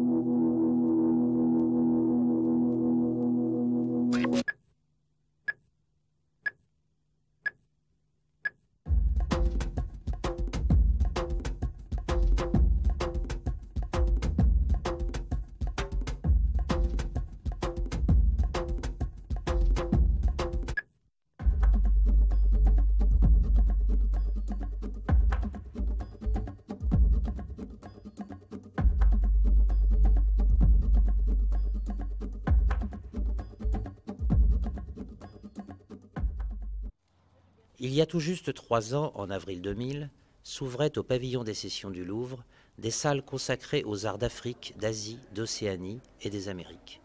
Ooh. Il y a tout juste trois ans, en avril 2000, s'ouvraient au pavillon des sessions du Louvre des salles consacrées aux arts d'Afrique, d'Asie, d'Océanie et des Amériques.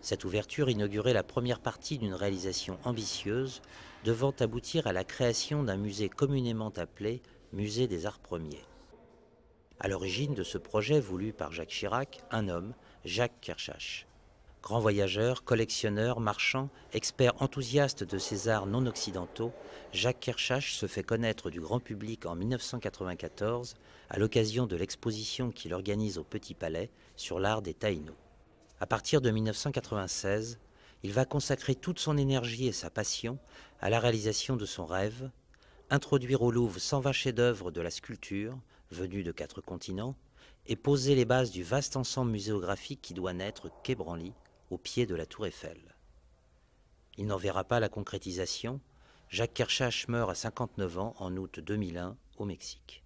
Cette ouverture inaugurait la première partie d'une réalisation ambitieuse devant aboutir à la création d'un musée communément appelé Musée des Arts Premiers. À l'origine de ce projet voulu par Jacques Chirac, un homme, Jacques Kershach. Grand voyageur, collectionneur, marchand, expert enthousiaste de ces arts non occidentaux, Jacques Kershach se fait connaître du grand public en 1994 à l'occasion de l'exposition qu'il organise au Petit Palais sur l'art des Taïnos. À partir de 1996, il va consacrer toute son énergie et sa passion à la réalisation de son rêve, introduire au Louvre 120 chefs-d'œuvre de la sculpture, venus de quatre continents, et poser les bases du vaste ensemble muséographique qui doit naître quai Branly au pied de la tour Eiffel. Il n'en verra pas la concrétisation. Jacques Kershach meurt à 59 ans en août 2001 au Mexique.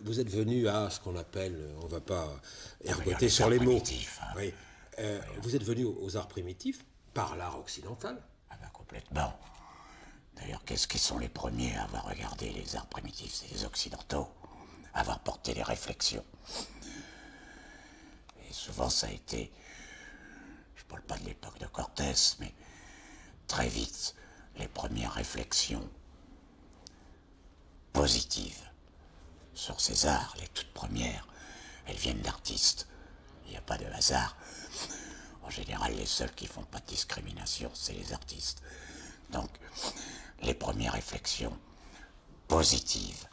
Vous êtes venu à ce qu'on appelle, on ne va pas ergoter sur les mots. Hein. Oui. Euh, vous êtes venu aux arts primitifs par l'art occidental Ah ben complètement. D'ailleurs, qu'est-ce qui sont les premiers à avoir regardé les arts primitifs C'est les occidentaux, à avoir porté des réflexions. Et souvent, ça a été parle pas de l'époque de Cortés, mais très vite, les premières réflexions positives sur ces arts, les toutes premières, elles viennent d'artistes. Il n'y a pas de hasard. En général, les seuls qui font pas de discrimination, c'est les artistes. Donc, les premières réflexions positives,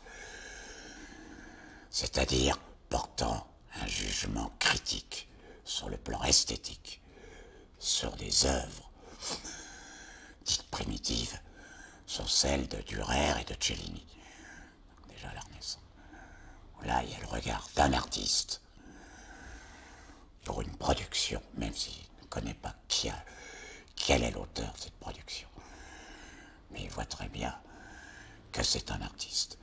c'est-à-dire portant un jugement critique sur le plan esthétique sur des œuvres dites primitives sont celles de Durer et de Cellini. Déjà la Renaissance. Là, il y a le regard d'un artiste pour une production, même s'il ne connaît pas qui quel est l'auteur de cette production. Mais il voit très bien que c'est un artiste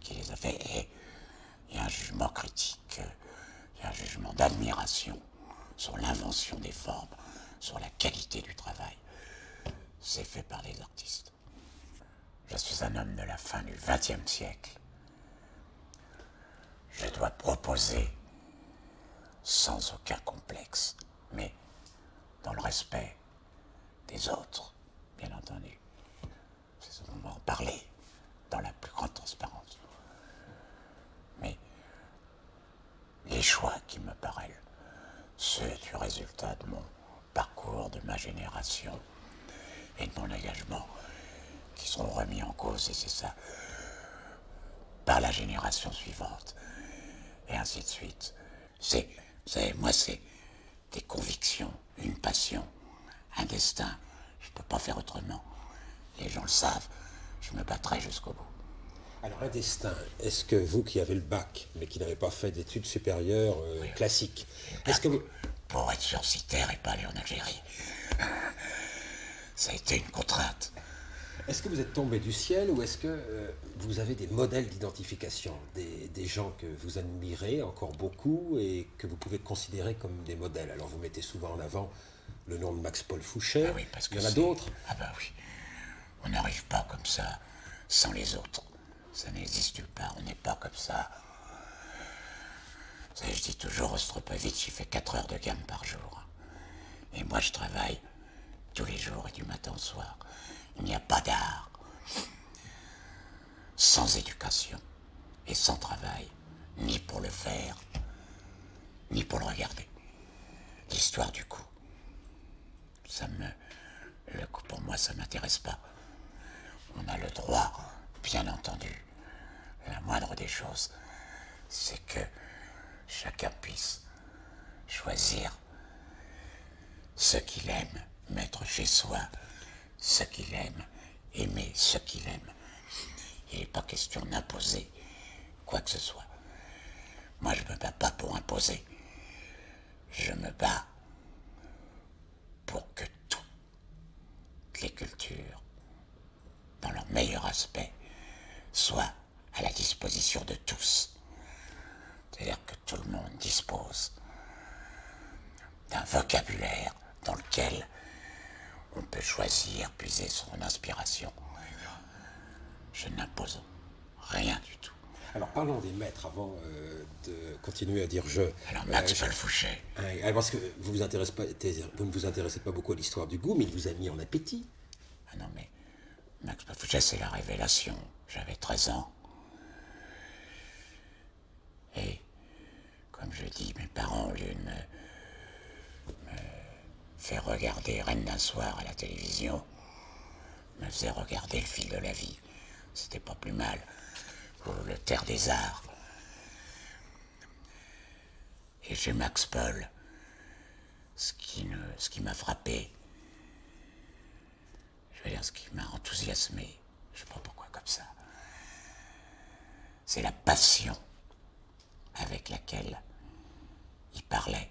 qui les a fait et il y a un jugement critique, il y a un jugement d'admiration sur l'invention des formes, sur la qualité du travail. C'est fait par les artistes. Je suis un homme de la fin du XXe siècle. Je dois proposer sans aucun complexe, mais dans le respect des autres, bien entendu. C'est ce va en parler dans la plus grande transparence. Mais les choix qui me paraissent ceux du résultat de mon parcours de ma génération et de mon engagement qui seront remis en cause, et c'est ça, par la génération suivante, et ainsi de suite. C'est, c'est, moi, c'est des convictions, une passion, un destin. Je ne peux pas faire autrement. Les gens le savent, je me battrai jusqu'au bout. Alors, un destin, est-ce que vous qui avez le bac, mais qui n'avez pas fait d'études supérieures euh, classiques, est-ce que vous pour être sur ces terres et pas aller en Algérie. Ça a été une contrainte. Est-ce que vous êtes tombé du ciel ou est-ce que euh, vous avez des modèles d'identification, des, gens que vous admirez encore beaucoup et que vous pouvez considérer comme des modèles? Alors vous mettez souvent en avant le nom de Max-Paul Fouché. Ah oui, parce que Il y en a d'autres Ah ben oui. On n'arrive pas comme ça sans les autres. Ça n'existe pas, on n'est pas comme ça je dis toujours, Ostropovitch, il fait 4 heures de gamme par jour. Et moi, je travaille tous les jours et du matin au soir. Il n'y a pas d'art sans éducation et sans travail, ni pour le faire, ni pour le regarder. L'histoire du coup, ça me... Le coup, pour moi, ça m'intéresse pas. On a le droit, bien entendu. La moindre des choses, c'est que chacun puisse choisir ce qu'il aime, mettre chez soi ce qu'il aime, aimer ce qu'il aime. Il n'est pas question d'imposer quoi que ce soit. Moi, je ne me bats pas pour imposer. Je me bats pour que toutes les cultures, dans leur meilleur aspect, soient à la disposition de tous. C'est-à-dire que tout le monde dispose d'un vocabulaire dans lequel on peut choisir, puiser son inspiration. Je n'impose rien du tout. Alors parlons des maîtres avant euh, de continuer à dire je. Alors Max. Euh, parce que vous, vous, intéressez pas, vous ne vous intéressez pas beaucoup à l'histoire du goût, mais il vous a mis en appétit. Ah non mais Max Paul Fouché c'est la révélation. J'avais 13 ans. Et comme je dis, mes parents, au lieu de me, faire regarder Reine d'un soir à la télévision, me faisaient regarder le fil de la vie. C'était pas plus mal. Ou le Terre des Arts. Et chez Max Paul, ce qui, ce qui m'a frappé, je veux dire, ce qui m'a enthousiasmé, je sais pas pourquoi comme ça, c'est la passion avec laquelle il parlait,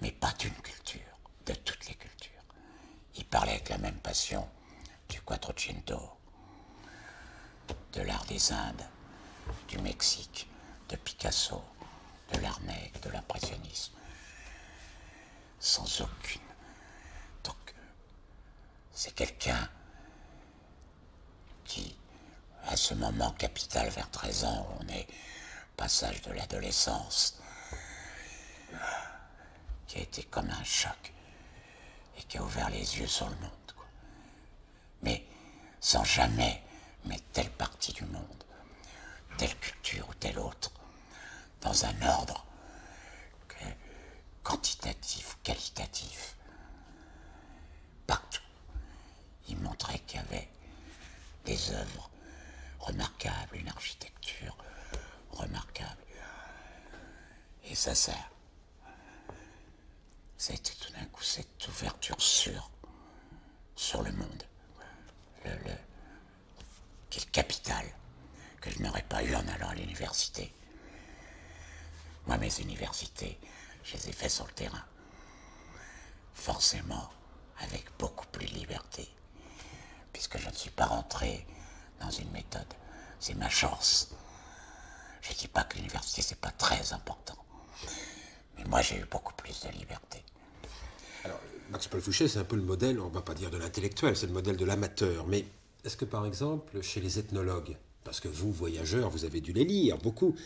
mais pas d'une culture, de toutes les cultures. Il parlait avec la même passion du Quattrocento, de l'art des Indes, du Mexique, de Picasso, de l'Arnec, de l'impressionnisme, sans aucune. Donc, c'est quelqu'un qui, à ce moment capital vers 13 ans, on est passage de l'adolescence, qui a été comme un choc qui a ouvert les yeux sur le monde. Mais sans jamais mettre telle partie du monde, telle culture ou telle autre, dans un ordre quantitatif, qualitatif. Partout, il montrait qu'il y avait des œuvres remarquables, une architecture remarquable. Et ça sert. Ça a été tout d'un coup cette ouverture sur, sur le monde. Le, le, le capital que je n'aurais pas eu en allant à l'université. Moi, mes universités, je les ai faites sur le terrain. Forcément, avec beaucoup plus de liberté. Puisque je ne suis pas rentré dans une méthode. C'est ma chance. Je ne dis pas que l'université, c'est pas très important. Moi, j'ai eu beaucoup plus de liberté. Alors, Max Paul Fouché, c'est un peu le modèle, on ne va pas dire de l'intellectuel, c'est le modèle de l'amateur. Mais est-ce que, par exemple, chez les ethnologues, parce que vous, voyageurs, vous avez dû les lire beaucoup,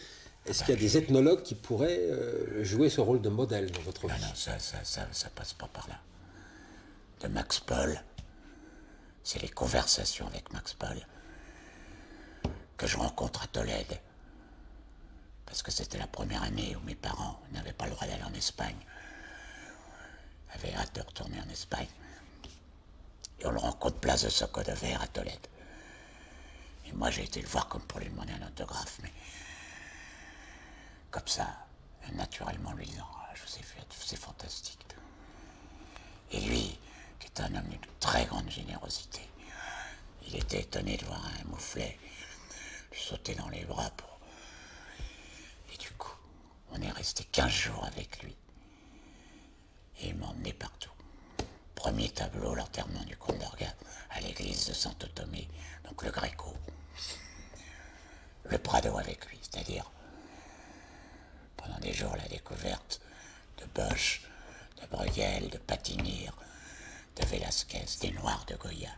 est-ce qu'il y a des ethnologues qui pourraient euh, jouer ce rôle de modèle dans votre vie? Non, non, ça, ça, ça, ça passe pas par là. De Max Paul, c'est les conversations avec Max Paul que je rencontre à Tolède parce que c'était la première année où mes parents n'avaient pas le droit d'aller en Espagne, avaient hâte de retourner en Espagne. Et on le rencontre place de Soco de Verre à Tolède. Et moi, j'ai été le voir comme pour lui demander un autographe, mais comme ça, naturellement, lui disant ah, Je vous ai vu, c'est fantastique. Et lui, qui est un homme d'une très grande générosité, il était étonné de voir un mouflet sauter dans les bras pour on est resté 15 jours avec lui. Et il m'a emmené partout. Premier tableau, l'enterrement du comte d'Orga à l'église de Santo Tomé, donc le Gréco. Le Prado avec lui, c'est-à-dire pendant des jours la découverte de Bosch, de Bruegel, de Patinir, de Velasquez, des Noirs de Goya.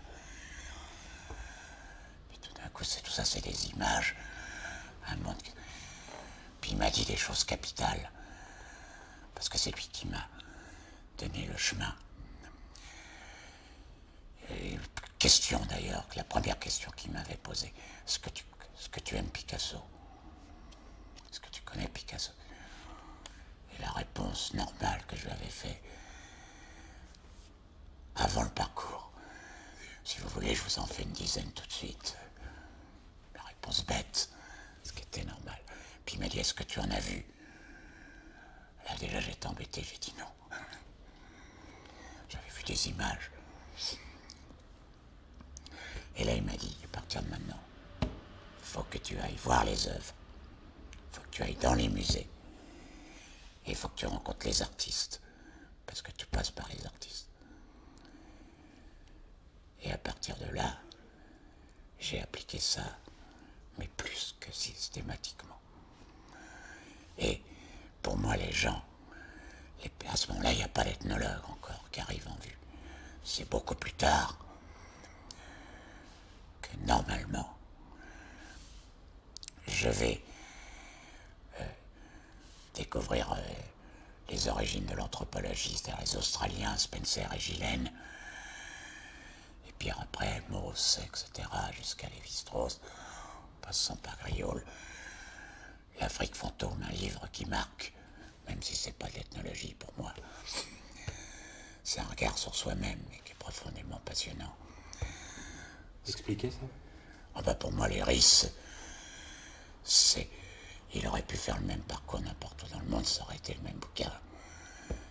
Tout d'un coup, tout ça, c'est des images, un monde puis il m'a dit des choses capitales, parce que c'est lui qui m'a donné le chemin. question d'ailleurs, la première question qu'il m'avait posée, est-ce que, tu, est que tu aimes Picasso? Est-ce que tu connais Picasso? Et la réponse normale que je lui avais faite avant le parcours, si vous voulez, je vous en fais une dizaine tout de suite. La réponse bête, ce qui était normal. Puis il m'a est-ce que tu en as vu? J'étais embêté, j'ai dit non. J'avais vu des images. Et là, il m'a dit, à partir de maintenant, faut que tu ailles voir les œuvres. faut que tu ailles dans les musées. Et il faut que tu rencontres les artistes. Parce que tu passes par les artistes. Et à partir de là, j'ai appliqué ça, mais plus que systématiquement. Et pour moi, les gens, à ce moment-là, il n'y a pas d'ethnologue encore qui arrive en vue. C'est beaucoup plus tard que normalement, je vais euh, découvrir euh, les origines de l'anthropologie, c'est-à-dire les Australiens, Spencer et Gillen, et puis après Mauss, etc., jusqu'à Lévi-Strauss, passant par Griol. L'Afrique fantôme, un livre qui marque, même si c'est pas de l'ethnologie pour moi. C'est un regard sur soi-même, mais qui est profondément passionnant. Expliquez ça ah bah Pour moi, les risques, c'est. Il aurait pu faire le même parcours n'importe où dans le monde, ça aurait été le même bouquin.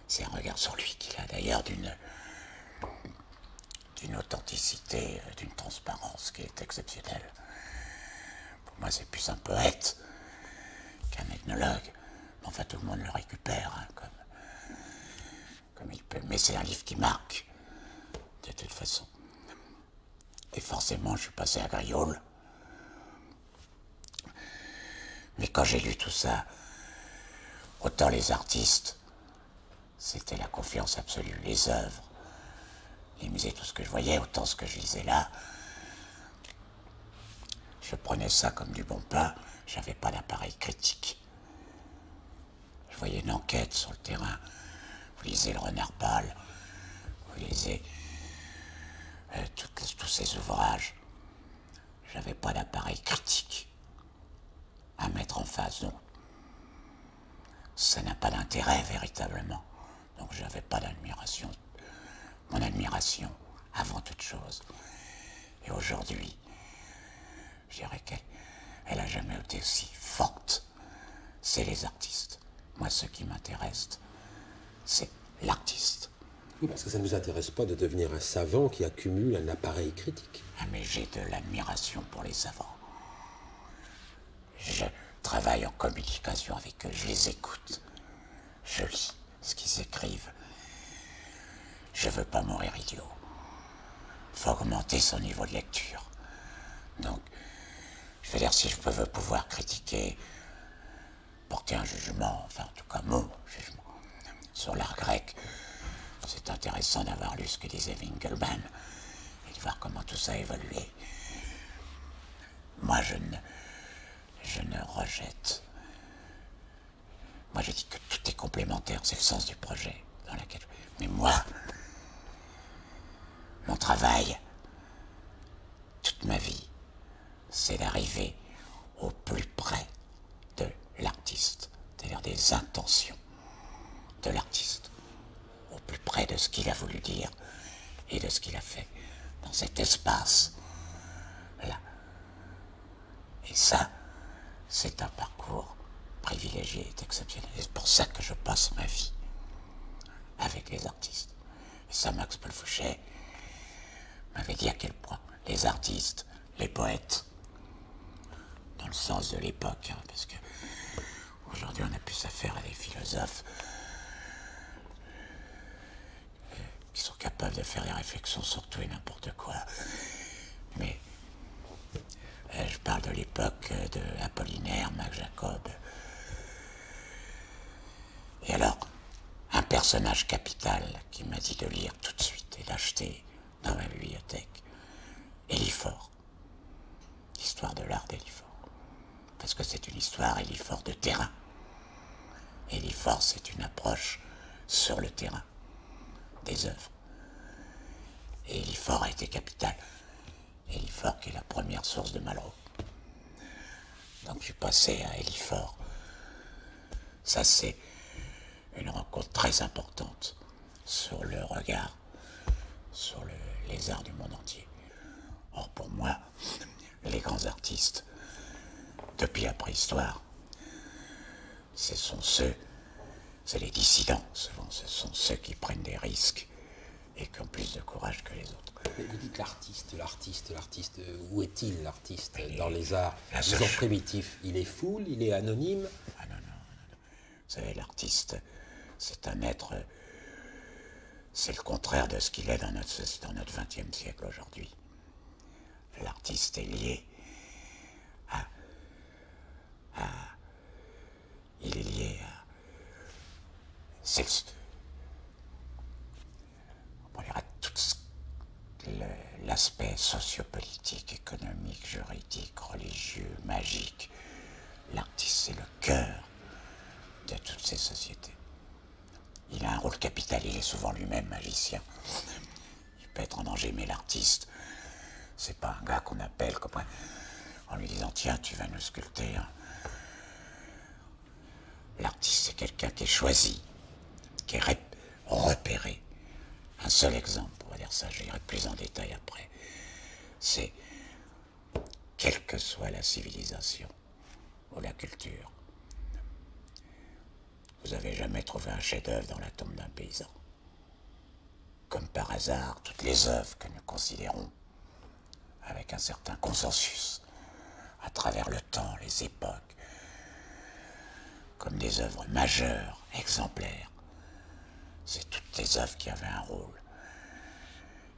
C'est un regard sur lui qu'il a d'ailleurs d'une d'une authenticité, euh, d'une transparence qui est exceptionnelle. Pour moi, c'est plus un poète enfin, tout le monde le récupère, hein, comme, comme il peut. Mais c'est un livre qui marque, de toute façon. Et forcément, je suis passé à Griol. Mais quand j'ai lu tout ça, autant les artistes, c'était la confiance absolue, les œuvres, les musées, tout ce que je voyais, autant ce que je lisais là, je prenais ça comme du bon pain, j'avais pas d'appareil critique. Je voyais une enquête sur le terrain, vous lisez Le Renard Pâle, vous lisez euh, tous ces ouvrages. J'avais pas d'appareil critique à mettre en face. Donc, ça n'a pas d'intérêt véritablement. Donc, j'avais pas d'admiration. Mon admiration, avant toute chose. Et aujourd'hui, je dirais qu'elle elle a jamais été aussi forte. C'est les artistes. Moi, ce qui m'intéresse, c'est l'artiste. Oui, parce que ça ne nous intéresse pas de devenir un savant qui accumule un appareil critique. Ah, mais j'ai de l'admiration pour les savants. Je travaille en communication avec eux, je les écoute. Je lis ce qu'ils écrivent. Je veux pas mourir idiot. Faut augmenter son niveau de lecture. Donc, je veux dire, si je peux pouvoir critiquer, porter un jugement, enfin en tout cas mon jugement, sur l'art grec, c'est intéressant d'avoir lu ce que disait Winkelmann et de voir comment tout ça a évolué. Moi, je ne, je ne rejette. Moi, je dis que tout est complémentaire, c'est le sens du projet dans lequel. Mais moi, mon travail, toute ma vie, c'est d'arriver au plus près de l'artiste, c'est-à-dire des intentions de l'artiste, au plus près de ce qu'il a voulu dire et de ce qu'il a fait dans cet espace-là. Et ça, c'est un parcours privilégié et exceptionnel. C'est pour ça que je passe ma vie avec les artistes. Et ça, Max Paul Fouché m'avait dit à quel point les artistes, les poètes, dans le sens de l'époque, hein, parce que aujourd'hui on a plus affaire à des philosophes euh, qui sont capables de faire des réflexions sur tout et n'importe quoi. Mais euh, je parle de l'époque de Apollinaire, Mac Jacob. Et alors, un personnage capital qui m'a dit de lire tout de suite et d'acheter dans ma bibliothèque, Elifort, l'histoire de l'art d'Elifort parce que c'est une histoire Elifort de terrain. Elifort, c'est une approche sur le terrain des œuvres. Et Elifort a été capital. Elifort qui est la première source de Donc je suis passé à Elifort. Ça, c'est une rencontre très importante sur le regard, sur les arts du monde entier. Or, pour moi, les grands artistes depuis la préhistoire. Ce sont ceux c'est les dissidents, souvent, ce sont ceux qui prennent des risques et qui ont plus de courage que les autres. Mais vous dites l'artiste, l'artiste, l'artiste. Où est-il l'artiste dans les arts? Disons primitifs. Il est foule, il est anonyme? Ah non, non, non. Vous savez, l'artiste, c'est un être. C'est le contraire de ce qu'il est dans notre, dans notre 20e siècle aujourd'hui. L'artiste est lié à, à. Il est lié à. C'est l'aspect sociopolitique, économique, juridique, religieux, magique. L'artiste, c'est le cœur de toutes ces sociétés. Il a un rôle capital, il est souvent lui-même magicien. Il peut être en danger, mais l'artiste, c'est pas un gars qu'on appelle en lui disant tiens, tu vas nous sculpter. L'artiste, c'est quelqu'un qui est choisi, qui est repéré. Un seul exemple ça, j'irai plus en détail après. C'est, quelle que soit la civilisation ou la culture, vous n'avez jamais trouvé un chef-d'œuvre dans la tombe d'un paysan. Comme par hasard, toutes les œuvres que nous considérons avec un certain consensus à travers le temps, les époques, comme des œuvres majeures, exemplaires, c'est toutes les œuvres qui avaient un rôle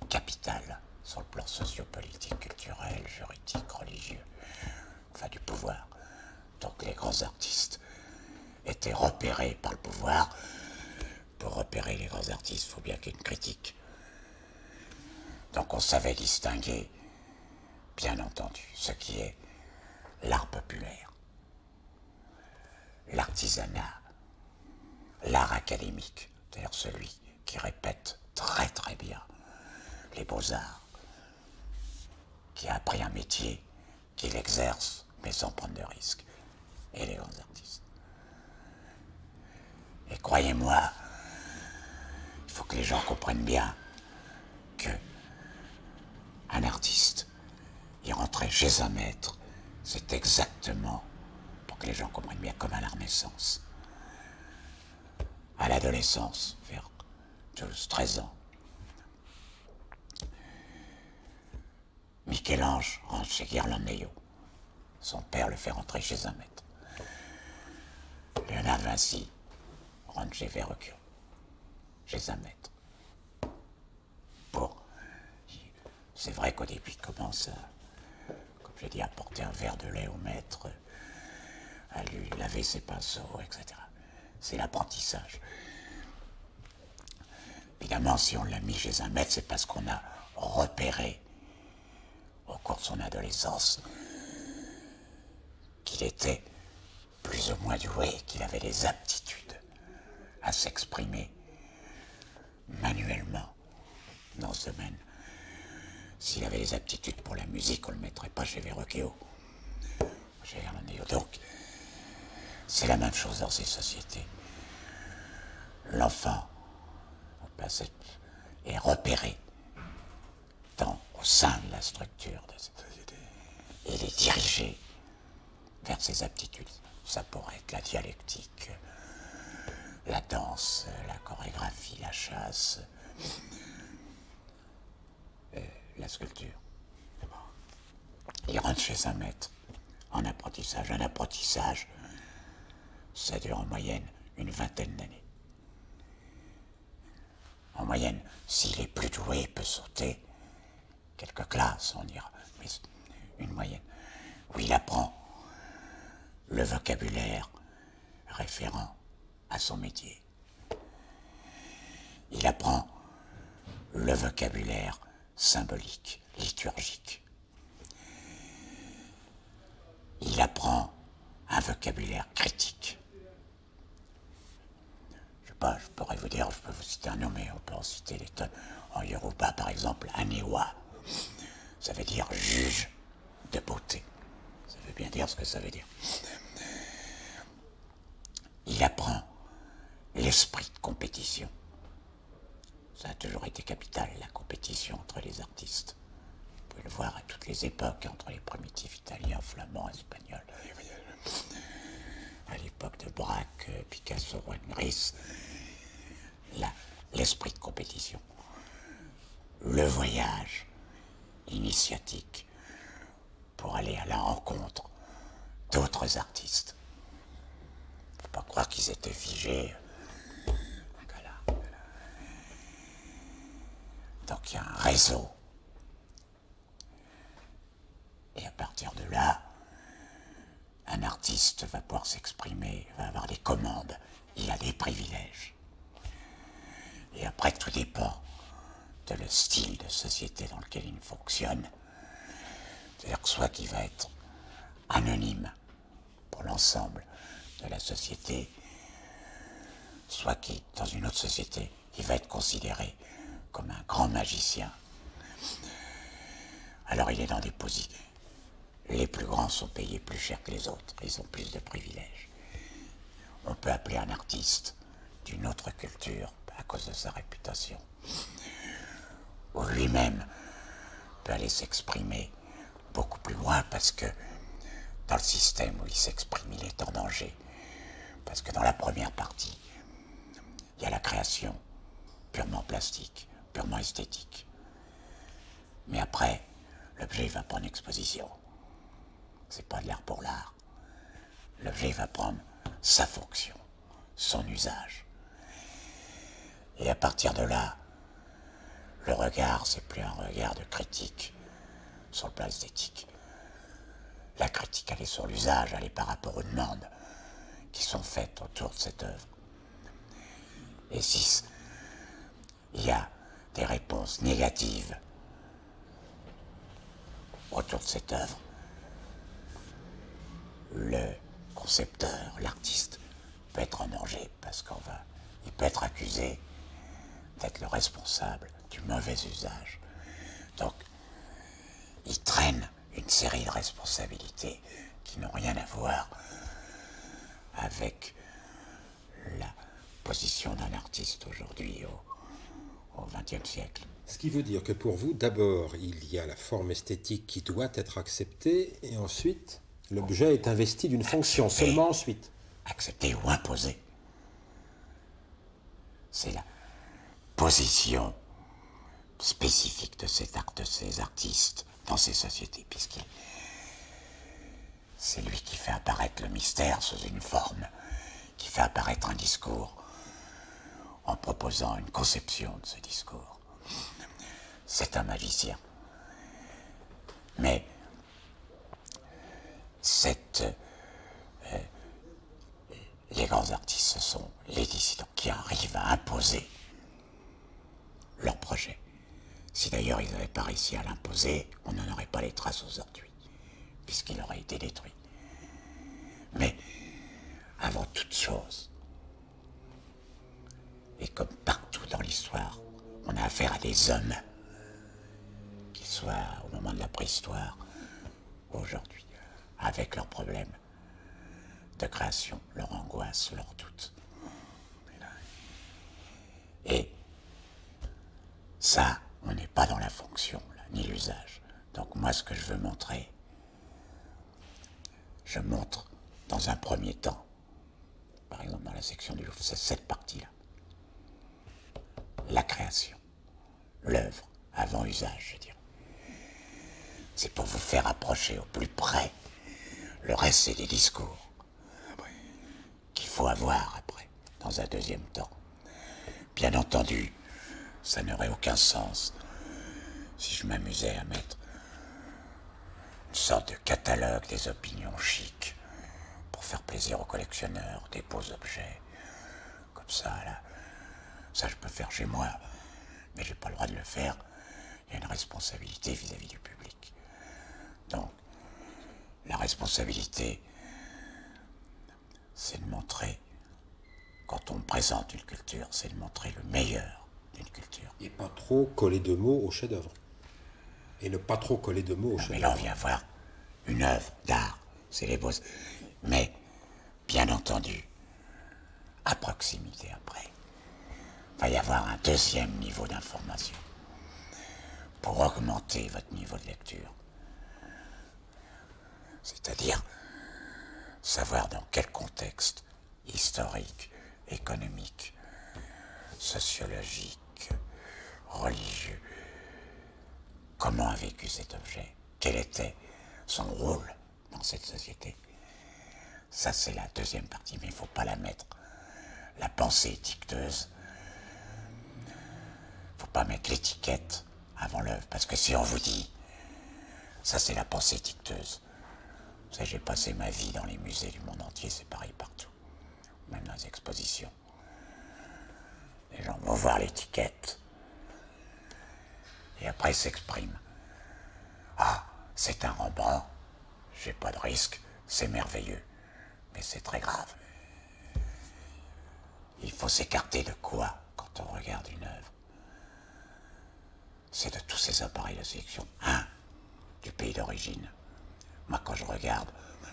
capital sur le plan sociopolitique, culturel, juridique, religieux, enfin du pouvoir. Donc les grands artistes étaient repérés par le pouvoir. Pour repérer les grands artistes, il faut bien qu'il y ait une critique. Donc on savait distinguer, bien entendu, ce qui est l'art populaire, l'artisanat, l'art académique, c'est-à-dire celui qui répète très très bien les beaux-arts, qui a appris un métier, qu'il exerce, mais sans prendre de risques, et les grands artistes. Et croyez-moi, il faut que les gens comprennent bien que un artiste, y rentrer chez un maître, c'est exactement, pour que les gens comprennent bien, comme à la Renaissance. À l'adolescence, vers 12, 13 ans, Michel-Ange rentre chez Ghirlandaio. Son père le fait rentrer chez un maître. Léonard Vinci rentre chez Verrocchio, chez un maître. Bon, c'est vrai qu'au début, il commence à, comme j'ai dit, à porter un verre de lait au maître, à lui laver ses pinceaux, etc. C'est l'apprentissage. Évidemment, si on l'a mis chez un maître, c'est parce qu'on a repéré au cours de son adolescence qu'il était plus ou moins doué, qu'il avait des aptitudes à s'exprimer manuellement dans ce domaine. S'il avait des aptitudes pour la musique, on ne le mettrait pas chez Verrocchio, chez. Donc, c'est la même chose dans ces sociétés. L'enfant est repéré dans sein de la structure de cette société et les diriger vers ses aptitudes. Ça pourrait être la dialectique, la danse, la chorégraphie, la chasse, euh, la sculpture. Il rentre chez un maître en apprentissage. Un apprentissage, ça dure en moyenne une vingtaine d'années. En moyenne, s'il est plus doué, il peut sauter quelques classes, on dira, mais une moyenne, où il apprend le vocabulaire référent à son métier. Il apprend le vocabulaire symbolique, liturgique. Il apprend un vocabulaire critique. Je sais pas, je pourrais vous dire, je peux vous citer un nom, mais on peut en citer des tonnes. En Yoruba, par exemple, Anewa, ça veut dire juge de beauté. Ça veut bien dire ce que ça veut dire. Il apprend l'esprit de compétition. Ça a toujours été capital, la compétition entre les artistes. Vous pouvez le voir à toutes les époques, entre les primitifs italiens, flamands, espagnols. à l'époque de Braque, Picasso, Gris, l'esprit de compétition, le voyage initiatique pour aller à la rencontre d'autres artistes. Faut pas croire qu'ils étaient figés. Donc il y a un réseau. Et à partir de là, un artiste va pouvoir s'exprimer, va avoir des commandes, il a des privilèges. Et après, tout dépend de le style de société dans lequel il fonctionne. C'est-à-dire que soit qu'il va être anonyme pour l'ensemble de la société, soit qu'il, dans une autre société, il va être considéré comme un grand magicien. Alors il est dans des positions. Les plus grands sont payés plus cher que les autres, ils ont plus de privilèges. On peut appeler un artiste d'une autre culture à cause de sa réputation. Ou lui-même peut aller s'exprimer beaucoup plus loin parce que dans le système où il s'exprime, il est en danger. Parce que dans la première partie, il y a la création purement plastique, purement esthétique. Mais après, l'objet va prendre exposition. C'est pas de l'art pour l'art. L'objet va prendre sa fonction, son usage. Et à partir de là, le regard, c'est plus un regard de critique sur le plan esthétique. La critique, elle est sur l'usage, elle est par rapport aux demandes qui sont faites autour de cette œuvre. Et si il y a des réponses négatives autour de cette œuvre, le concepteur, l'artiste, peut être en danger parce qu'on va, il peut être accusé d'être le responsable du mauvais usage. Donc, il traîne une série de responsabilités qui n'ont rien à voir avec la position d'un artiste aujourd'hui au XXe siècle. Ce qui veut dire que pour vous, d'abord, il y a la forme esthétique qui doit être acceptée, et ensuite, l'objet est investi d'une fonction, seulement ensuite. Accepté ou imposé. C'est la position spécifique de, cet art, de ces artistes dans ces sociétés, puisque c'est lui qui fait apparaître le mystère sous une forme, qui fait apparaître un discours en proposant une conception de ce discours. C'est un magicien. Mais cette, euh, les grands artistes, ce sont les dissidents qui arrivent à imposer leur projet. Si d'ailleurs ils n'avaient pas réussi à l'imposer, on n'en aurait pas les traces aujourd'hui, puisqu'il aurait été détruit. Mais avant toute chose, et comme partout dans l'histoire, on a affaire à des hommes, qu'ils soient au moment de la préhistoire ou aujourd'hui, avec leurs problèmes de création, leur angoisse, leurs doutes. Et ça, on n'est pas dans la fonction, ni l'usage. Donc moi, ce que je veux montrer, je montre dans un premier temps, par exemple dans la section du Louvre, c'est cette partie-là la création, l'œuvre, avant usage, je dirais. C'est pour vous faire approcher au plus près. Le reste, c'est des discours qu'il faut avoir après, dans un deuxième temps. Bien entendu, ça n'aurait aucun sens si je m'amusais à mettre une sorte de catalogue des opinions chics pour faire plaisir aux collectionneurs des beaux objets, comme ça, là, ça, je peux faire chez moi, mais j'ai pas le droit de le faire. Il y a une responsabilité vis-à-vis du public. Donc, la responsabilité, c'est de montrer, quand on présente une culture, c'est de montrer le meilleur d'une culture. Et pas trop coller de mots au chef-d'œuvre. Et ne pas trop coller de mots au chef-d'œuvre. Mais là, on vient voir une œuvre d'art. C'est les beaux. Mais, bien entendu, à proximité après va y avoir un deuxième niveau d'information pour augmenter votre niveau de lecture. C'est-à-dire, savoir dans quel contexte historique, économique, sociologique, religieux, comment a vécu cet objet, quel était son rôle dans cette société? Ça, c'est la deuxième partie, mais il ne faut pas la mettre. La pensée étiqueteuse, il ne faut pas mettre l'étiquette avant l'œuvre, parce que si on vous dit, ça c'est la pensée étiqueteuse, j'ai passé ma vie dans les musées du monde entier, c'est pareil partout, même dans les expositions. Les gens vont voir l'étiquette, et après s'expriment. Ah, c'est un Rembrandt, j'ai pas de risque, c'est merveilleux, mais c'est très grave. Il faut s'écarter de quoi quand on regarde une œuvre? C'est de tous ces appareils de sélection. Un, du pays d'origine. Moi, quand je regarde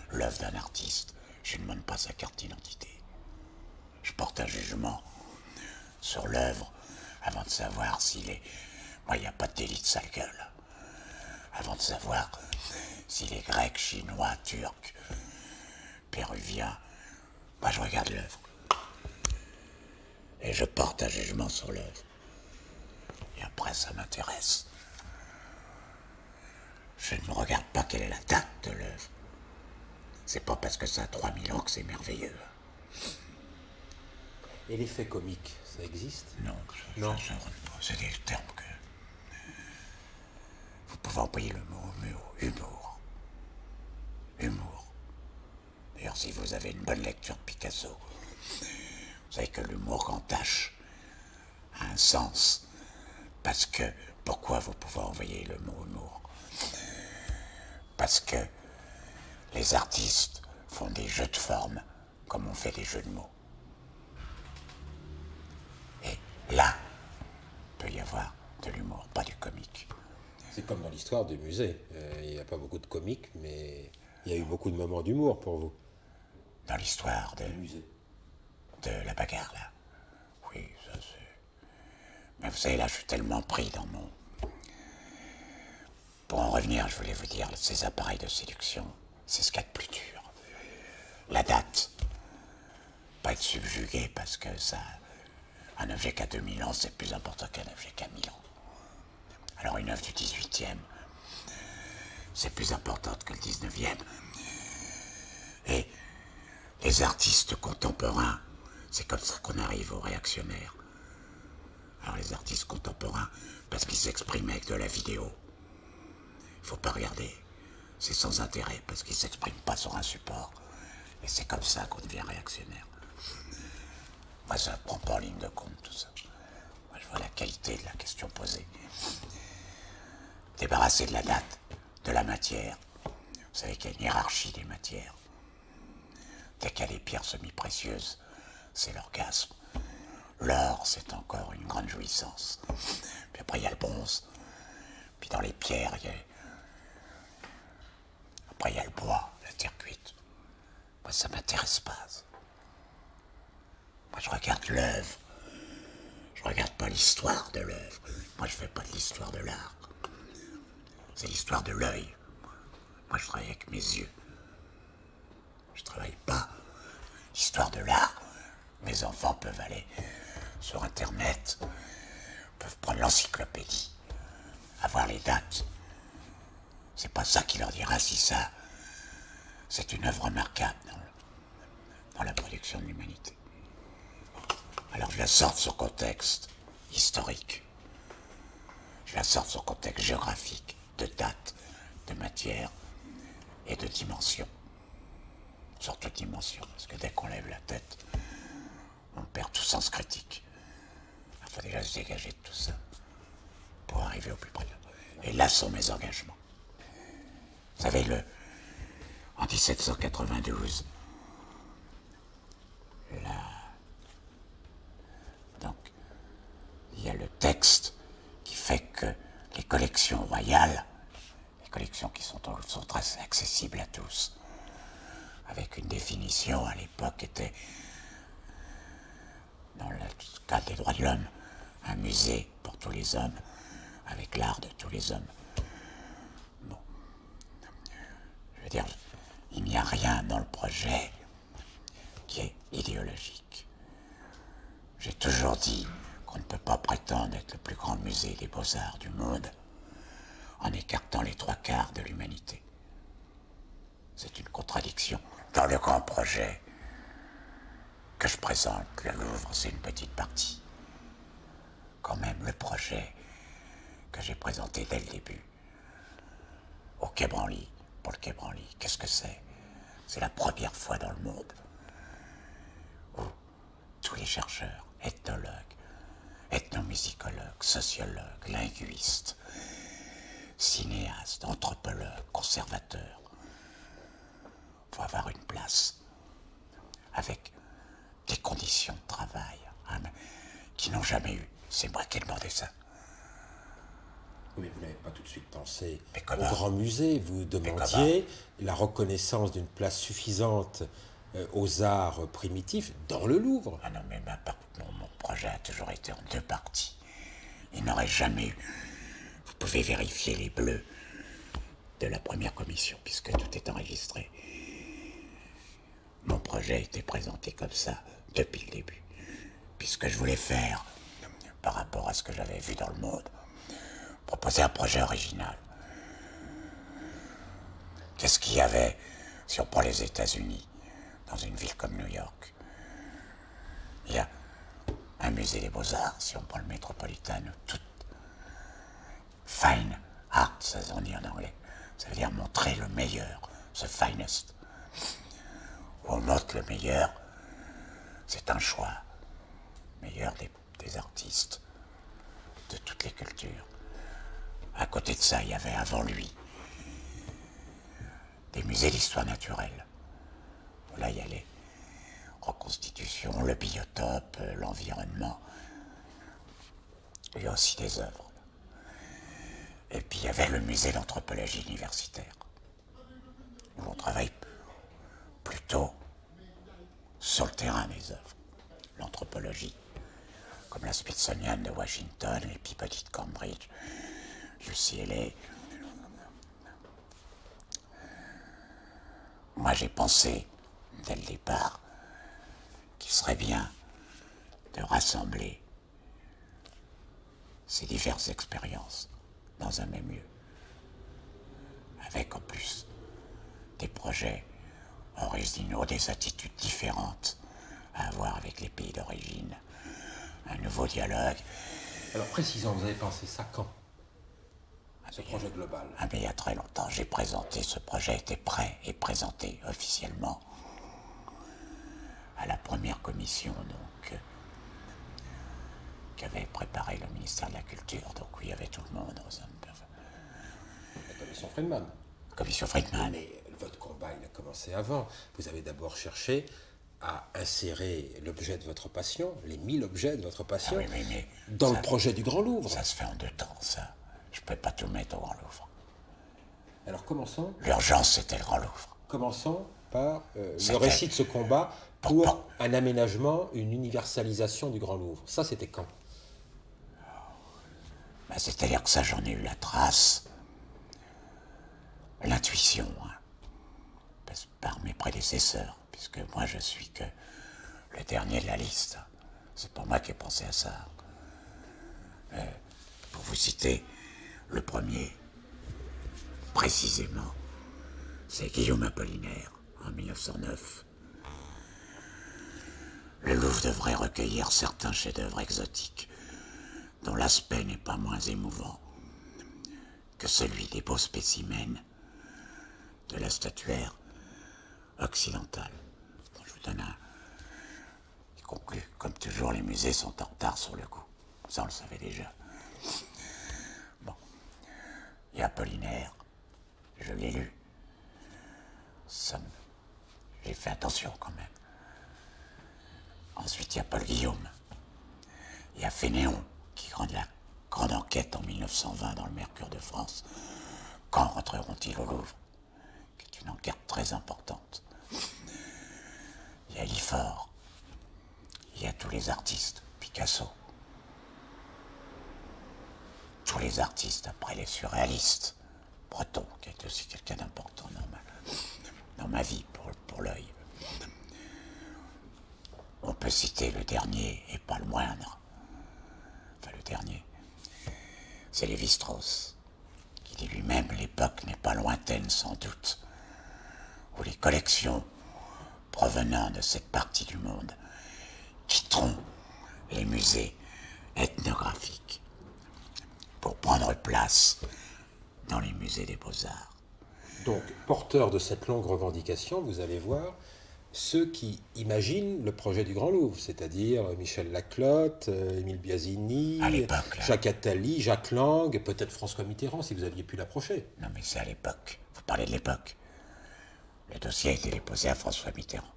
l'œuvre d'un artiste, je ne demande pas sa carte d'identité. Je porte un jugement sur l'œuvre avant de savoir s'il est. Moi, il n'y a pas de délit de sale gueule. Avant de savoir s'il est grec, chinois, turc, péruvien. Moi, je regarde l'œuvre. Et je porte un jugement sur l'œuvre. Et après, ça m'intéresse. Je ne regarde pas quelle est la date de l'œuvre. C'est pas parce que ça a 3000 ans que c'est merveilleux. Et l'effet comique, ça existe Non, Non. ça- ça- c'est des termes que. Vous pouvez employer le mot humour. Humour. Humour. D'ailleurs, si vous avez une bonne lecture de Picasso, vous savez que l'humour entache a un sens. Parce que. Pourquoi vous pouvez envoyer le mot humour? Parce que les artistes font des jeux de forme comme on fait des jeux de mots. Et là, peut y avoir de l'humour, pas du comique. C'est comme dans l'histoire du musée. Euh, Il n'y a pas beaucoup de comiques, mais il y a eu beaucoup de moments d'humour pour vous. Dans l'histoire de, musée. de la bagarre, là. Oui, ça c'est. Mais vous savez, là, je suis tellement pris dans mon. Pour en revenir, je voulais vous dire, ces appareils de séduction, c'est ce qu'il y a de plus dur. La date. Pas être subjugué parce que ça. Un objet qui a 2000 ans, c'est plus important qu'un objet qui a 1000 ans. Alors une œuvre du 18e, c'est plus importante que le 19e. Et les artistes contemporains, c'est comme ça qu'on arrive aux réactionnaires. Alors les artistes contemporains, parce qu'ils s'expriment avec de la vidéo, il faut pas regarder. C'est sans intérêt, parce qu'ils s'expriment pas sur un support. Et c'est comme ça qu'on devient réactionnaire. Moi, ça ne prend pas en ligne de compte, tout ça. Moi, je vois la qualité de la question posée. Débarrasser de la date, de la matière. Vous savez qu'il y a une hiérarchie des matières. Dès qu'il y a des pierres semi-précieuses, c'est l'orgasme. L'or, c'est encore une grande jouissance. Puis après, il y a le bronze. Puis dans les pierres, il y a... Après, il y a le bois, la terre cuite. Moi, ça m'intéresse pas. Moi, je regarde l'œuvre. Je regarde pas l'histoire de l'œuvre. Moi, je fais pas de l'histoire de l'art. C'est l'histoire de l'œil. Moi, je travaille avec mes yeux. Je travaille pas l'histoire de l'art. Mes enfants peuvent aller sur Internet, peuvent prendre l'encyclopédie, avoir les dates. C'est pas ça qui leur dira si ça, c'est une œuvre remarquable dans, dans la production de l'humanité. Alors je la sors de son contexte historique. Je la sors de son contexte géographique, de date, de matière et de dimension. Surtout dimension, parce que dès qu'on lève la tête, on perd tout sens critique. Il faut déjà se dégager de tout ça pour arriver au plus près. Et là sont mes engagements. Vous savez, le, en 1792, là, donc, qui fait que les collections royales, les collections qui sont, sont très accessibles à tous, avec une définition à l'époque était, dans le cadre des droits de l'homme, un musée pour tous les hommes, avec l'art de tous les hommes. Bon. Je veux dire, il n'y a rien dans le projet qui est idéologique. J'ai toujours dit qu'on ne peut pas prétendre être le plus grand musée des beaux-arts du monde en écartant les trois quarts de l'humanité. C'est une contradiction. Dans le grand projet que je présente, le Louvre, c'est une petite partie. Quand même, le projet que j'ai présenté dès le début, au Quai Branly, pour le Quai Branly, qu'est-ce que c'est? C'est la première fois dans le monde où tous les chercheurs, ethnologues, ethnomusicologues, sociologues, linguistes, cinéastes, anthropologues, conservateurs, vont avoir une place avec des conditions de travail hein, qui n'ont jamais eu. C'est moi qui ai demandé ça. Oui, vous n'avez pas tout de suite pensé au grand musée. Vous demandiez la reconnaissance d'une place suffisante euh, aux arts primitifs dans le Louvre. Ah non, mais mon projet a toujours été en deux parties. Il n'aurait jamais eu. Vous pouvez vérifier les bleus de la première commission, puisque tout est enregistré. Mon projet était présenté comme ça depuis le début, puisque je voulais faire, par rapport à ce que j'avais vu dans le monde, proposer un projet original. Qu'est-ce qu'il y avait, si on prend les États-Unis, dans une ville comme New York? Il y a un musée des beaux-arts, si on prend le métropolitain, tout fine art, ça on dit en anglais. Ça veut dire montrer le meilleur, the finest. On note le meilleur, c'est un choix. Meilleur des artistes de toutes les cultures. À côté de ça, il y avait avant lui des musées d'histoire naturelle. Là, y a les reconstitutions, le biotope, l'environnement. Il y a aussi des œuvres. Et puis il y avait le musée d'anthropologie universitaire, où on travaille plutôt sur le terrain des œuvres. L'anthropologie, comme la Smithsonian de Washington, les Peabody de Cambridge, UCLA. Moi, j'ai pensé, dès le départ, qu'il serait bien de rassembler ces diverses expériences dans un même lieu, avec en plus des projets originaux, des attitudes différentes à avoir avec les pays d'origine, un nouveau dialogue. Alors précisons, vous avez pensé ça quand? Ce projet global. ah, mais il y a très longtemps, j'ai présenté, ce projet était prêt et présenté officiellement à la première commission donc euh, qu'avait préparé le ministère de la Culture. Donc oui, il y avait tout le monde. La commission Friedman. La commission Friedman. Mais votre combat, il a commencé avant. Vous avez d'abord cherché à insérer l'objet de votre passion, les mille objets de votre passion, ah mais dans le projet du Grand Louvre. Ça se fait en deux temps, ça. Je ne peux pas tout mettre au Grand Louvre. Alors commençons. L'urgence, c'était le Grand Louvre. Commençons par euh, le récit de ce combat pour un aménagement, une universalisation du Grand Louvre. Ça, c'était quand? Ben, C'est-à-dire que ça, j'en ai eu la trace, l'intuition, hein. par mes prédécesseurs, puisque moi, je suis que le dernier de la liste. C'est pas moi qui ai pensé à ça. Euh, pour vous citer, le premier, précisément, c'est Guillaume Apollinaire, en 1909. Le Louvre devrait recueillir certains chefs-d'œuvre exotiques, dont l'aspect n'est pas moins émouvant que celui des beaux spécimens de la statuaire occidentale. je vous donne un. Il conclut, comme toujours, les musées sont en retard sur le coup. Ça, on le savait déjà. Y a Apollinaire. Je l'ai lu. Ça J'ai fait attention quand même. Ensuite, il y a Paul Guillaume. Il y a Fénéon, qui rend la grande enquête en 1920 dans le Mercure de France. Quand rentreront-ils au Louvre? Qui est une enquête très importante. Il y a Lifort. Il y a tous les artistes. Picasso tous les artistes, après les surréalistes, Breton, qui est aussi quelqu'un d'important, normal. dans ma vie pour l'œil. On peut citer le dernier et pas le moindre. Enfin, le dernier. C'est Lévi-Strauss, qui dit lui-même l'époque n'est pas lointaine sans doute, où les collections provenant de cette partie du monde quitteront les musées ethnographiques pour prendre place dans les musées des beaux-arts. Donc, porteur de cette longue revendication, vous allez voir ceux qui imaginent le projet du Grand Louvre, c'est-à-dire Michel Laclotte, euh, Émile Biasini. Jacques Attali, Jacques Lang, peut-être François Mitterrand si vous aviez pu l'approcher. Non, mais c'est à l'époque. Vous parlez de l'époque. Le dossier a été déposé à François Mitterrand.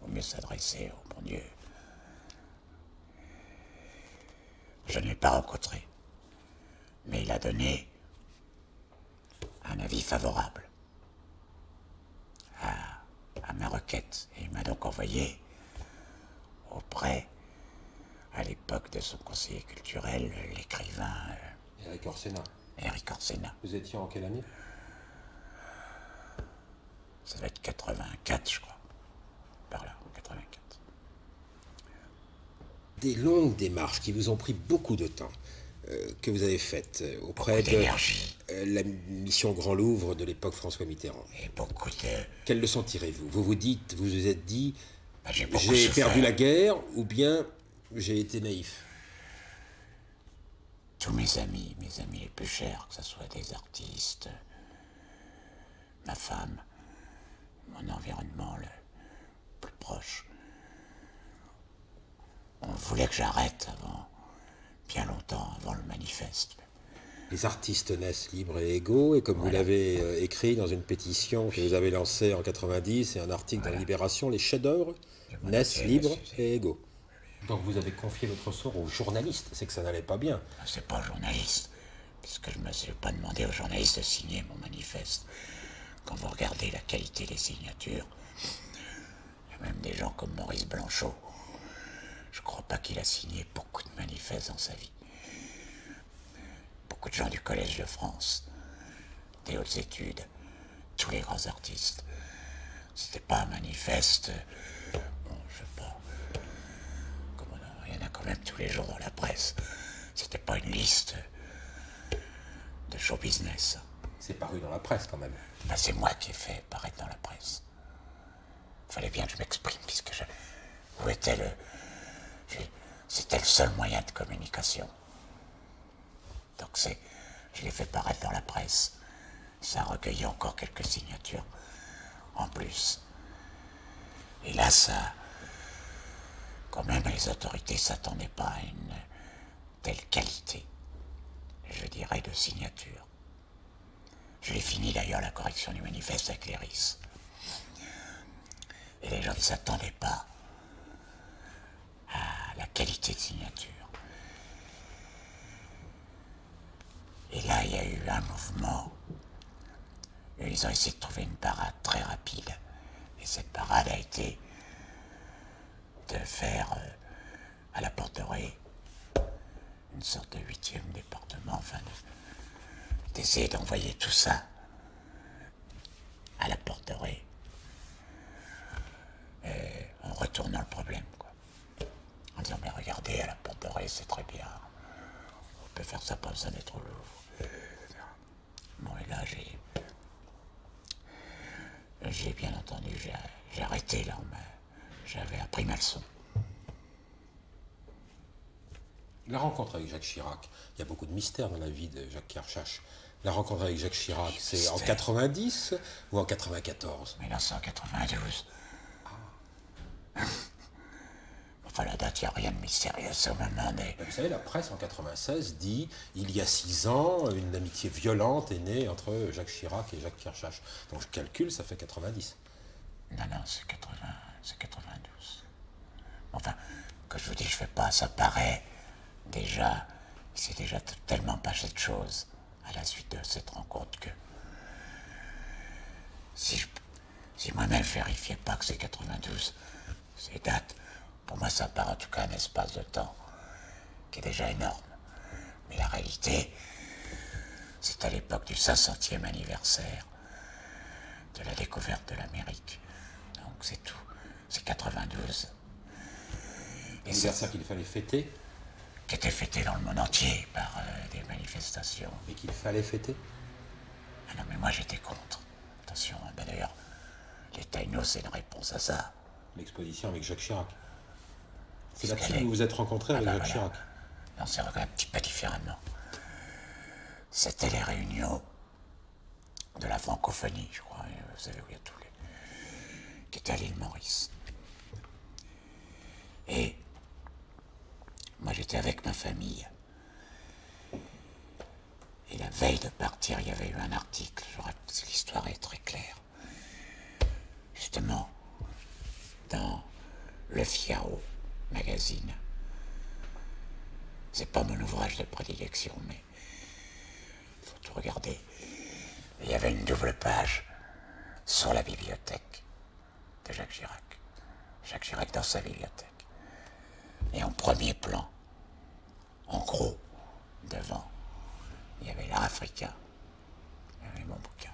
Vaut mieux s'adresser au bon Dieu. Je ne l'ai pas rencontré. Mais il a donné un avis favorable ma requête. Et il m'a donc envoyé auprès, à l'époque de son conseiller culturel, l'écrivain euh, Eric Orsena. Eric Orsena. Vous étiez en quelle année? Ça doit être 84, je crois. Par là, 84. Des longues démarches qui vous ont pris beaucoup de temps, que vous avez faites euh, auprès de euh, la mission Grand Louvre de l'époque François Mitterrand. Et beaucoup de. Quelle leçon tirez-vous Vous vous dites, vous vous êtes dit, bah, j'ai perdu la guerre ou bien j'ai été naïf? Tous mes amis, mes amis les plus chers, que ce soit des artistes, ma femme, mon environnement le plus proche, on voulait que j'arrête avant, bien longtemps avant le manifeste. Les artistes naissent libres et égaux, et comme vous l'avez euh, écrit dans une pétition que vous avez lancée en 90 et un article dans Libération, les chefs-d'œuvre naissent libres et égaux. Donc vous avez confié votre sort aux journalistes, c'est que ça n'allait pas bien. C'est pas journaliste, puisque je ne me suis pas demandé aux journalistes de signer mon manifeste. Quand vous regardez la qualité des signatures, il y a même des gens comme Maurice Blanchot. Je crois pas qu'il a signé beaucoup de manifestes dans sa vie. Beaucoup de gens du Collège de France, des hautes études, tous les grands artistes. C'était pas un manifeste. Bon, je sais pas. Comment il y en a quand même tous les jours dans la presse. C'était pas une liste de show business. C'est paru dans la presse quand même. Ben, c'est moi qui ai fait paraître dans la presse. Fallait bien que je m'exprime, puisque je. Où était le. C'était le seul moyen de communication. Donc c'est. Je l'ai fait paraître dans la presse. Ça a recueilli encore quelques signatures en plus. Et là, ça. Quand même, les autorités s'attendaient pas à une telle qualité, je dirais, de signature. Je l'ai fini d'ailleurs la correction du manifeste avec l'ERIS. Et les gens ne s'attendaient pas à la qualité de signature. Et là, il y a eu un mouvement. Ils ont essayé de trouver une parade très rapide. Et cette parade a été de faire euh, à la Porteraie une sorte de huitième département, enfin de- d'essayer d'envoyer tout ça à la Porteraie et en retournant le problème. En disant, mais regardez, à la Porteraie, c'est très bien. On peut faire ça pas besoin d'être au Louvre. Bon, et là, j'ai... J'ai bien entendu, j'ai arrêté, là, on m'a- j'avais appris ma leçon. La rencontre avec Jacques Chirac, il y a beaucoup de mystères dans la vie de Jacques Kershach. La rencontre avec Jacques Chirac, c'est en mystère. 90 ou en 94 Mais là, c'est en 92. Enfin, la date, il n'y a rien de mystérieux au moment des... Vous savez, la presse en 96 dit il y a six ans, une amitié violente est née entre Jacques Chirac et Jacques Kershach. Donc je calcule, ça fait 90. Non, non, c'est 80, c'est 92. Enfin, que je vous dis, je fais pas, ça paraît déjà, il s'est déjà tellement passé de choses à la suite de cette rencontre que si, je- si moi-même je vérifiais pas que c'est 92, ces dates, pour moi ça part en tout cas un espace de temps qui est déjà énorme. Mais la réalité, c'est à l'époque du 500e anniversaire de la découverte de l'Amérique. Donc c'est tout. C'est 92. Et c'est ça qu'il fallait fêter Qui était fêté dans le monde entier par euh, des manifestations. Et qu'il fallait fêter ah non, mais moi j'étais contre. Attention, hein. ben, d'ailleurs, les Taïnos, c'est une réponse à ça. L'exposition avec Jacques Chirac. C'est là-dessus que vous vous êtes rencontré avec Jacques Chirac Non, c'est un petit peu différemment. C'était les réunions de la francophonie, je crois. Vous savez où il y a tous les. qui étaient à l'île Maurice. Et moi j'étais avec ma famille. Et la veille de partir, il y avait eu un article, l'histoire est très claire. Justement, dans Le Figaro magazine. C'est pas mon ouvrage de prédilection, mais il faut tout regarder. il y avait une double page sur la bibliothèque de Jacques Chirac. Jacques Chirac dans sa bibliothèque. Et en premier plan, en gros, devant, il y avait l'art africain. Il y avait mon bouquin.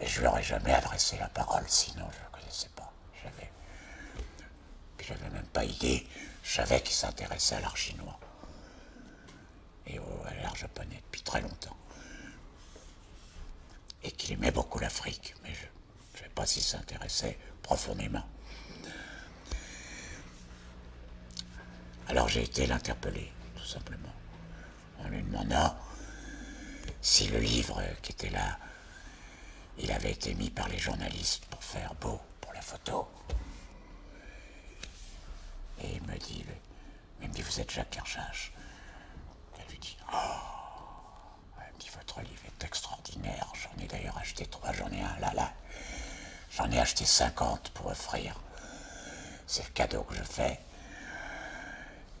Et je leur ai jamais adressé la parole, sinon je ne connaissais pas. J'avais, j'avais même pas idée. Je savais qu'ils s'intéressaient à l'art chinois et à l'art japonais depuis très longtemps. Et qu'il aimait beaucoup l'Afrique, mais je ne sais pas s'il s'intéressait profondément. Alors j'ai été l'interpeller, tout simplement, en lui demandant si le livre qui était là, il avait été mis par les journalistes pour faire beau pour la photo. Et il me dit, il me dit, vous êtes Jacques Kershage. Elle lui dit, oh, elle me dit, votre livre est extraordinaire. J'en ai d'ailleurs acheté trois, j'en ai un là, là. J'en ai acheté 50 pour offrir. C'est le cadeau que je fais.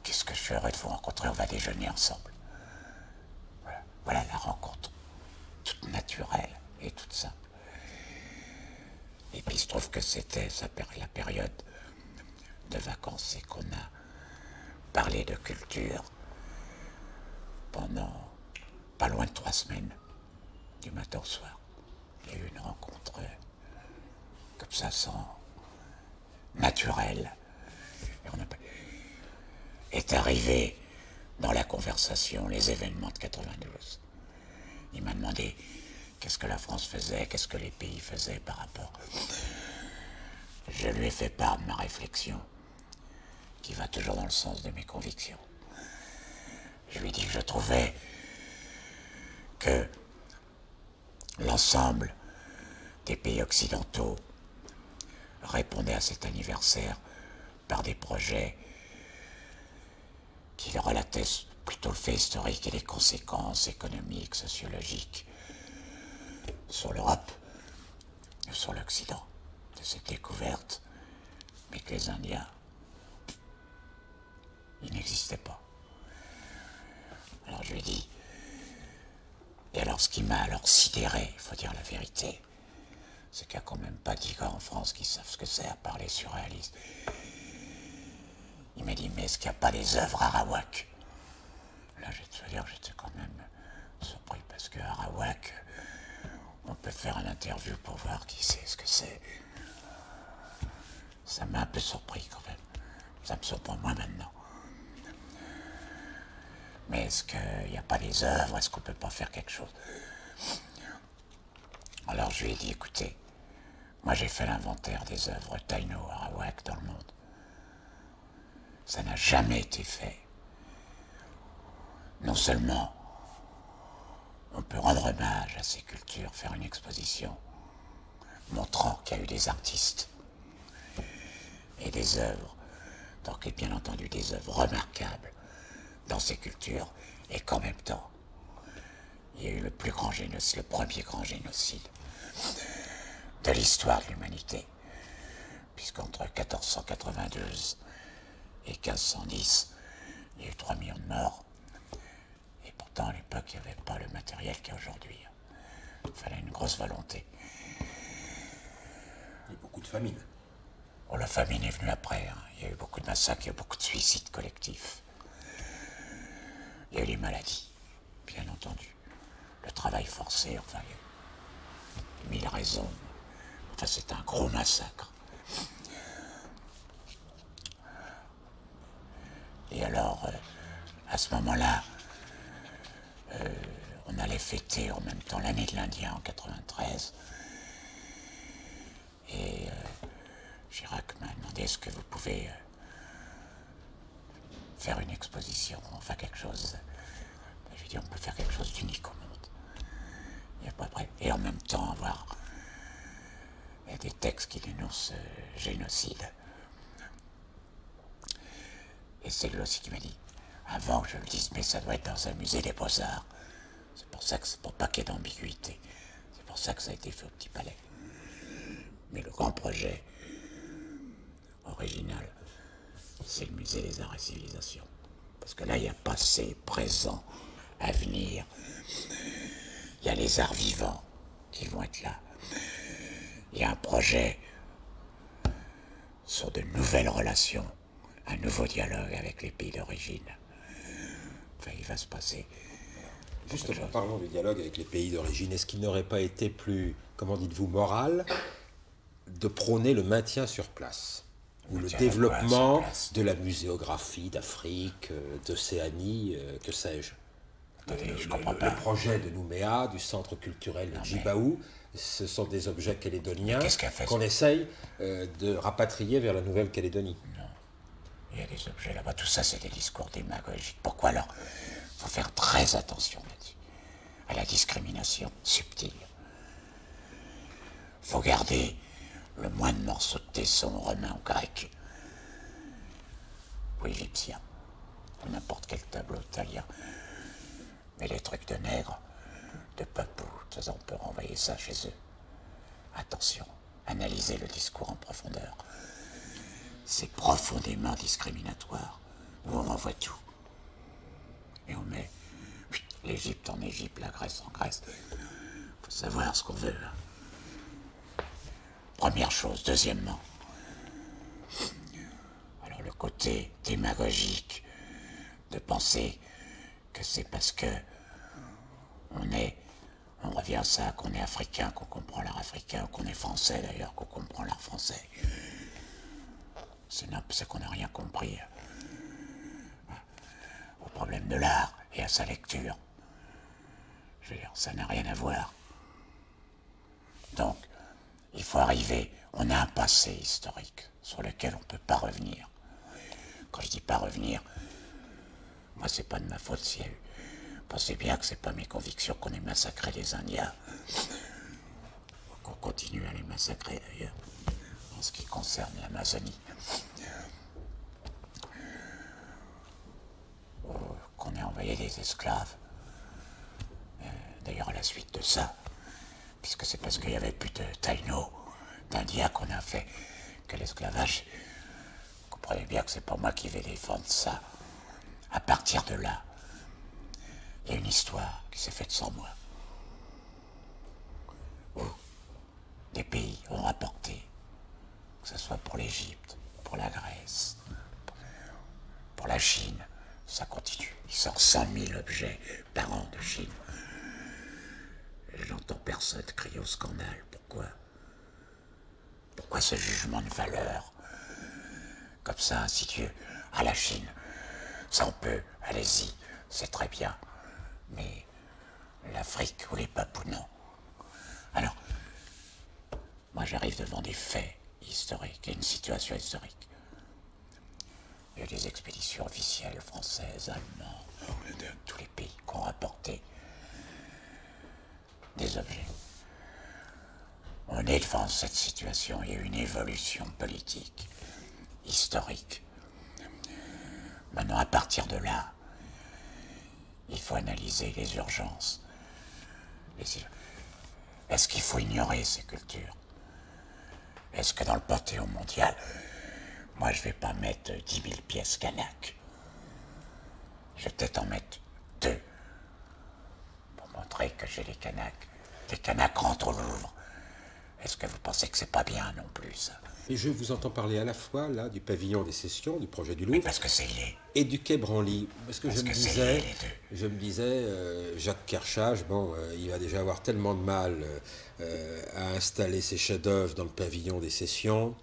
Qu'est-ce que je suis heureux de vous rencontrer, on va déjeuner ensemble. Voilà, la rencontre, toute naturelle et toute simple. Et puis il se trouve que c'était la période de vacances et qu'on a parlé de culture pendant pas loin de trois semaines, du matin au soir. Il y a eu une rencontre euh, comme ça, sans naturelle. Et est arrivé dans la conversation les événements de 92. Il m'a demandé qu'est-ce que la France faisait, qu'est-ce que les pays faisaient par rapport. Je lui ai fait part de ma réflexion, qui va toujours dans le sens de mes convictions. Je lui ai dit que je trouvais que l'ensemble des pays occidentaux répondait à cet anniversaire par des projets qui relatait plutôt le fait historique et les conséquences économiques, sociologiques sur l'Europe, sur l'Occident de cette découverte, mais les Indiens, ils n'existaient pas. Alors je lui ai dit, et alors ce qui m'a alors sidéré, il faut dire la vérité, c'est qu'il n'y a quand même pas dix gars en France qui savent ce que c'est à parler surréaliste. Il m'a dit, mais est-ce qu'il n'y a pas des œuvres Arawak? Là, je te dire, j'étais quand même surpris parce que Arawak, on peut faire une interview pour voir qui sait ce que c'est. Ça m'a un peu surpris quand même. Ça me surprend moins maintenant. Mais est-ce qu'il n'y a pas des œuvres? Est-ce qu'on ne peut pas faire quelque chose? Alors je lui ai dit, écoutez, moi j'ai fait l'inventaire des œuvres Taino Arawak dans le monde. Ça n'a jamais été fait. Non seulement on peut rendre hommage à ces cultures, faire une exposition montrant qu'il y a eu des artistes et des œuvres, donc et bien entendu des œuvres remarquables dans ces cultures, et qu'en même temps, il y a eu le plus grand génocide, le premier grand génocide de l'histoire de l'humanité, puisqu'entre 1492 et 1510, il y a eu 3 millions de morts. Et pourtant, à l'époque, il n'y avait pas le matériel qu'il y a aujourd'hui. Il fallait une grosse volonté. Et beaucoup de famine. Oh, la famine est venue après. Hein. Il y a eu beaucoup de massacres, il y a eu beaucoup de suicides collectifs. Il y a les maladies, bien entendu. le travail forcé, enfin, mille raisons. Enfin, c'est un gros massacre. Et alors, euh, à ce moment-là, euh, on allait fêter en même temps l'année de l'Indien en 93. Et euh, Chirac m'a demandé est-ce que vous pouvez faire une exposition, enfin quelque chose. Je lui dit on peut faire quelque chose d'unique au monde. Et, en même temps avoir des textes qui dénoncent génocide. Et c'est lui aussi qui m'a dit, avant que je le dise, mais ça doit être dans un musée des beaux-arts. C'est pour ça que c'est pour pas qu'il y ait d'ambiguïté. C'est pour ça que ça a été fait au Petit Palais. Mais le grand projet original, c'est le musée des arts et civilisations. Parce que là, il y a passé, présent, avenir. Il y a les arts vivants qui vont être là. Il y a un projet sur de nouvelles relations un nouveau dialogue avec les pays d'origine. Enfin, il va se passer. Justement, parlons du dialogue avec les pays d'origine. Est-ce qu'il n'aurait pas été plus, comment dites-vous, moral de prôner le maintien sur place? Ou le développement de la muséographie d'Afrique, euh, d'Océanie, euh, que sais-je je le, comprends pas. le, projet de Nouméa, du centre culturel de Djibaou, ce sont des objets calédoniens qu'on essaye euh, de rapatrier vers la Nouvelle-Calédonie. Il y a des objets là-bas, tout ça c'est des discours démagogiques. Pourquoi alors? Il faut faire très attention là-dessus, à la discrimination subtile. Il faut garder le moins de morceaux de tesson romain ou grec, ou égyptien, ou n'importe quel tableau italien. Mais les trucs de nègres, de ça, on peut renvoyer ça chez eux. Attention, analysez le discours en profondeur c'est profondément discriminatoire. on renvoie tout. Et on met l'Égypte en Égypte, la Grèce en Grèce. Faut savoir ce qu'on veut. Hein. Première chose. Deuxièmement, alors le côté démagogique de penser que c'est parce que on est, on revient à ça, qu'on est africain, qu'on comprend l'art africain, qu'on est français d'ailleurs, qu'on comprend l'art français. C'est qu'on n'a rien compris hein, au problème de l'art et à sa lecture. Je veux dire, ça n'a rien à voir. Donc, il faut arriver, on a un passé historique sur lequel on ne peut pas revenir. Quand je dis pas revenir, moi c'est pas de ma faute s'il y a eu. Pensez bien que c'est pas mes convictions qu'on ait massacré les Indiens. Qu'on continue à les massacrer d'ailleurs en ce qui concerne l'Amazonie. Qu'on ait envoyé des esclaves. Euh, d'ailleurs, à la suite de ça, puisque c'est parce qu'il n'y avait plus de Taino, d'Indiens qu'on a fait que l'esclavage. Vous comprenez bien que c'est pas moi qui vais défendre ça. À partir de là, il y a une histoire qui s'est faite sans moi. Où des pays ont rapporté que ce soit pour l'Égypte, pour la Grèce, pour la Chine, ça continue. Il sort 100 000 objets par an de Chine. J'entends personne crier au scandale. Pourquoi? Pourquoi ce jugement de valeur? Comme ça, si Dieu, à la Chine, ça on peut, allez-y, c'est très bien. Mais l'Afrique ou les Papous, non. Alors, moi j'arrive devant des faits historique et une situation historique. Il y a des expéditions officielles françaises, allemandes, de tous les pays qui ont rapporté des objets. On est devant cette situation, il y a une évolution politique, historique. Maintenant, à partir de là, il faut analyser les urgences. Est-ce qu'il faut ignorer ces cultures? Est-ce que dans le Panthéon mondial, moi je vais pas mettre 10 000 pièces Kanak? Je vais peut-être en mettre deux. Montrer que j'ai les Kanaks. Les Kanaks rentrent au Louvre. Est-ce que vous pensez que c'est pas bien non plus ça? Mais je vous entends parler à la fois là du pavillon des sessions, du projet du Mais Louvre, parce que c'est lié. et du quai Branly. Parce que Parce je me que c'est disais, lié, je me disais, euh, Jacques Kerchage, bon, euh, il va déjà avoir tellement de mal euh, euh, à installer ses chefs-d'œuvre dans le pavillon des sessions.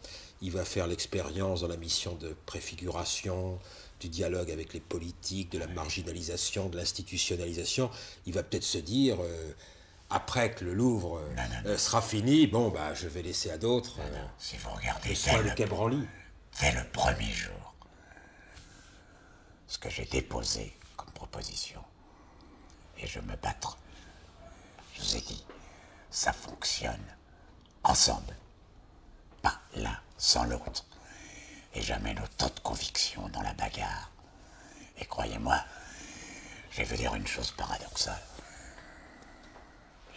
Il va faire l'expérience dans la mission de préfiguration, du dialogue avec les politiques, de la marginalisation, de l'institutionnalisation. Il va peut-être se dire, euh, après que le Louvre euh, Non, non, non. euh, sera fini, bon, bah, je vais laisser à d'autres. euh, Si vous regardez dès le le, dès le premier jour, ce que j'ai déposé comme proposition, et je me battre, je vous ai dit, ça fonctionne ensemble, pas l'un sans l'autre. Et j'amène autant de conviction dans la bagarre. Et croyez-moi, je vais vous dire une chose paradoxale.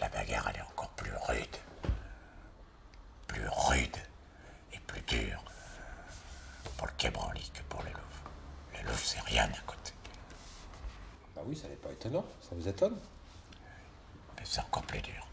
La bagarre, elle est encore plus rude. Plus rude et plus dure pour le Quai Branly que pour le Louvre. Le Louvre, c'est rien à côté. Bah oui, ça n'est pas étonnant. Ça vous étonne? Mais c'est encore plus dur.